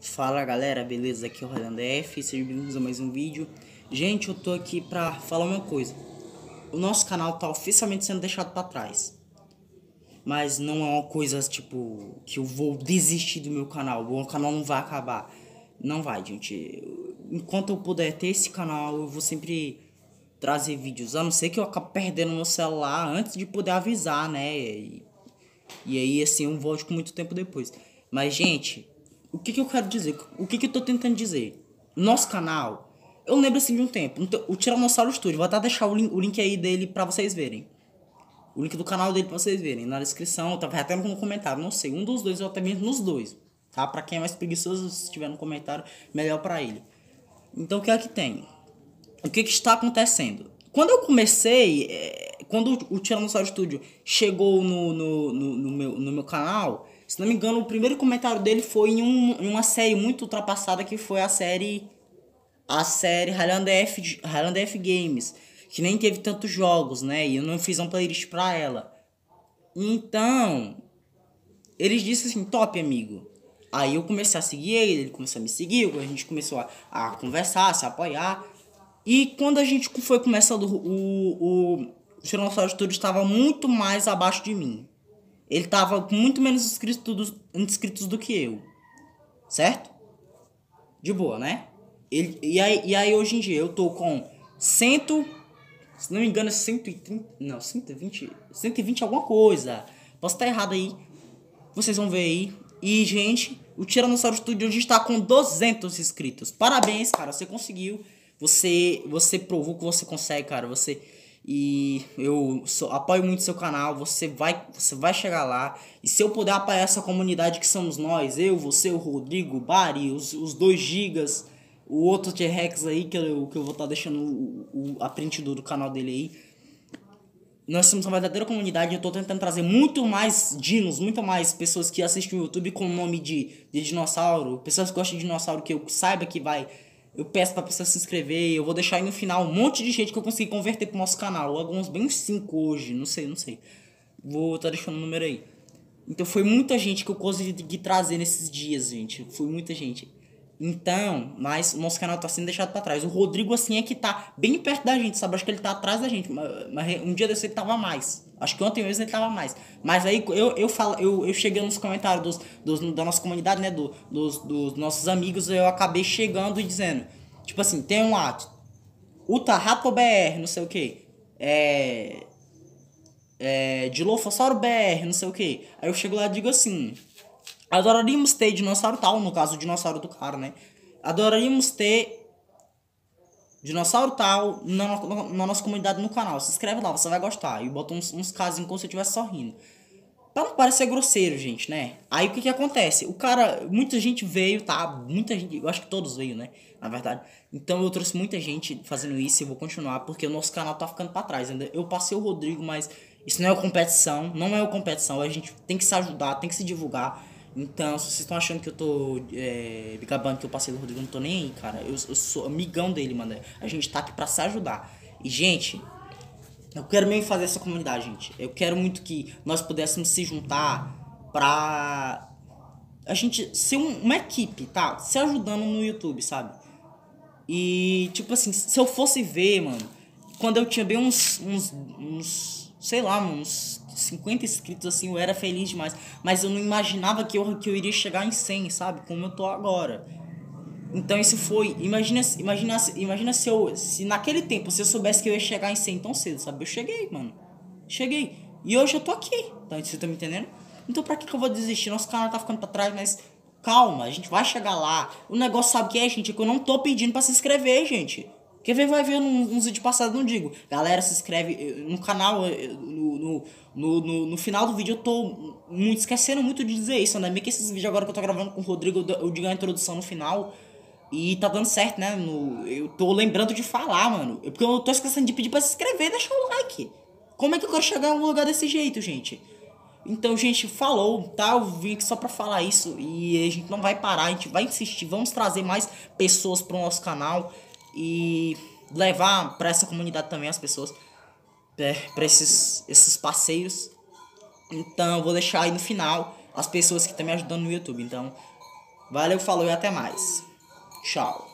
Fala galera, beleza? Aqui é o Rolando F, sejam bem-vindos a mais um vídeo. Gente, eu tô aqui pra falar uma coisa. O nosso canal tá oficialmente sendo deixado pra trás. Mas não é uma coisa tipo que eu vou desistir do meu canal, o meu canal não vai acabar. Não vai, gente. Enquanto eu puder ter esse canal, eu vou sempre trazer vídeos. A não ser que eu acabe perdendo meu celular antes de poder avisar, né? E, e aí, assim, eu volto com muito tempo depois. Mas, gente, o que, que eu quero dizer? O que, que eu tô tentando dizer? Nosso canal, eu lembro assim de um tempo. O Tiranossauro Studio, vou até deixar o link, o link aí dele pra vocês verem. O link do canal dele pra vocês verem. Na descrição, tá até no comentário, não sei. Um dos dois, ou até mesmo nos dois. Tá? Pra quem é mais preguiçoso, se tiver no comentário, melhor pra ele. Então, o que é que tem? O que, que está acontecendo? Quando eu comecei, é, quando o Tiranossauro Studio chegou no, no, no, no, meu, no meu canal, se não me engano, o primeiro comentário dele foi em, um, em uma série muito ultrapassada que foi a série. A série Highland F, Highland F Games. Que nem teve tantos jogos, né? E eu não fiz uma playlist pra ela. Então. Eles disseram assim, top, amigo. Aí eu comecei a seguir ele, ele começou a me seguir, a gente começou a, a conversar, a se apoiar. E quando a gente foi começando, o, o Tiranossauro Studio estava muito mais abaixo de mim. Ele estava com muito menos inscritos, inscritos do que eu. Certo? De boa, né? Ele, e, aí, e aí hoje em dia eu tô com cento. Se não me engano, é 130. Não, 120. 120 alguma coisa. Posso estar errado aí. Vocês vão ver aí. E, gente, o Tiranossauro Studio hoje está com 200 inscritos. Parabéns, cara. Você conseguiu. Você, você provou que você consegue, cara. Você e eu sou, apoio muito seu canal. Você vai, você vai chegar lá. E se eu puder apoiar essa comunidade que somos nós, eu, você, o Rodrigo, o Bari, os, os dois gigas, o outro T-Rex aí que eu, que eu vou estar tá deixando o, o, a print do, do canal dele aí. Nós somos uma verdadeira comunidade. Eu tô tentando trazer muito mais dinos, muito mais pessoas que assistem o YouTube com o nome de, de dinossauro, pessoas que gostam de dinossauro que eu saiba que vai eu peço pra pessoa se inscrever. Eu vou deixar aí no final um monte de gente que eu consegui converter pro nosso canal. Alguns bem 5 hoje, não sei, não sei. Vou estar tá deixando o número aí. Então foi muita gente que eu consegui trazer nesses dias, gente. Foi muita gente. Então, mas o nosso canal tá sendo deixado para trás. O Rodrigo, assim, é que tá bem perto da gente, sabe? Acho que ele tá atrás da gente. Mas um dia desse ele tava mais. Acho que ontem mesmo ele tava mais. Mas aí eu, eu, falo, eu, eu cheguei nos comentários dos, dos, da nossa comunidade, né? Do, dos, dos nossos amigos, eu acabei chegando e dizendo. Tipo assim, tem um ato. Uta Rato BR, não sei o que. É. É. Dilofossauro BR, não sei o que. Aí eu chego lá e digo assim. Adoraríamos ter dinossauro tal, no caso o dinossauro do cara, né? Adoraríamos ter dinossauro tal na, na, na, nossa comunidade no canal. Se inscreve lá, você vai gostar. E bota uns, uns casinhos como se eu estivesse sorrindo. Pra não parecer grosseiro, gente, né? Aí o que que acontece? O cara, muita gente veio, tá? Muita gente, eu acho que todos veio, né? Na verdade. Então eu trouxe muita gente fazendo isso e vou continuar porque o nosso canal tá ficando para trás. Ainda eu passei o Rodrigo, mas isso não é competição, não é competição. A gente tem que se ajudar, tem que se divulgar. Então, se vocês estão achando que eu tô é, que eu passei do Rodrigo, eu não tô nem aí, cara. Eu, eu sou amigão dele, mano. A gente tá aqui pra se ajudar. E, gente, eu quero mesmo fazer essa comunidade, gente. Eu quero muito que nós pudéssemos se juntar pra a gente ser um, uma equipe, tá? Se ajudando no YouTube, sabe? E, tipo assim, se eu fosse ver, mano, quando eu tinha bem uns, uns, uns sei lá, uns 50 inscritos, assim, eu era feliz demais. Mas eu não imaginava que eu, que eu iria chegar em 100, sabe? Como eu tô agora. Então isso foi. Imagina, imagina, imagina se eu. Se naquele tempo, se eu soubesse que eu ia chegar em 100 tão cedo, sabe? Eu cheguei, mano. Cheguei. E hoje eu tô aqui. Tá? Você tá me entendendo? Então pra que, que eu vou desistir? Nosso canal tá ficando pra trás, mas. Calma, a gente vai chegar lá. O negócio sabe o que é, gente? É que eu não tô pedindo pra se inscrever, gente. Quer ver, vai ver nos vídeos passados, não digo. Galera, se inscreve no canal, no, no, no, no, no final do vídeo eu tô muito esquecendo muito de dizer isso, né? Meio que esses vídeos agora que eu tô gravando com o Rodrigo, eu digo a introdução no final. E tá dando certo, né? No, eu tô lembrando de falar, mano. Porque eu tô esquecendo de pedir pra se inscrever deixar o like. Como é que eu quero chegar em um lugar desse jeito, gente? Então, gente, falou, tá? Eu vim aqui só pra falar isso. E a gente não vai parar, a gente vai insistir. Vamos trazer mais pessoas pro nosso canal. E levar pra essa comunidade também as pessoas. É, pra esses, esses parceiros. Então, vou deixar aí no final as pessoas que estão me ajudando no YouTube. Então, Valeu, falou e até mais. Tchau.